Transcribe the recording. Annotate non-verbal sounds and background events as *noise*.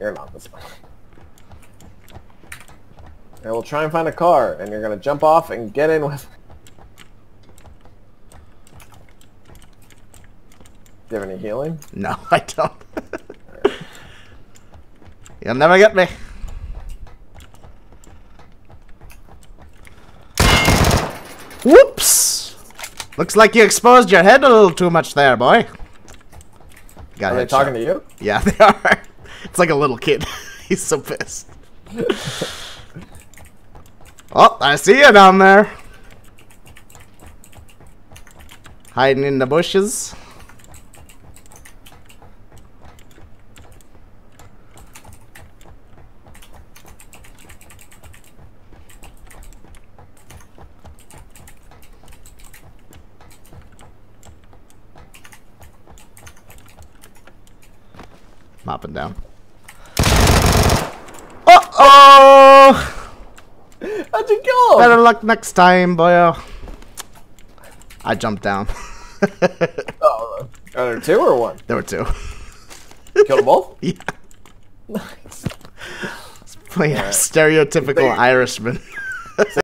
You're not this one. And we'll try and find a car, and you're gonna jump off and get in with. Do you have any healing? No, *laughs* I don't. You'll never get me. Whoops! Looks like you exposed your head a little too much there, boy. Got Are they talking to you? Yeah, *laughs* they are. It's like a little kid. *laughs* He's so pissed. oh, I see you down there. Hiding in the bushes. Mopping down. How'd you him? Better luck next time, boyo. I jumped down. *laughs* Oh, are there two or one? there were two. Killed them both? *laughs* yeah. Nice. Playing a stereotypical Irishman. *laughs*